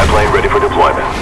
Spy plane ready for deployment.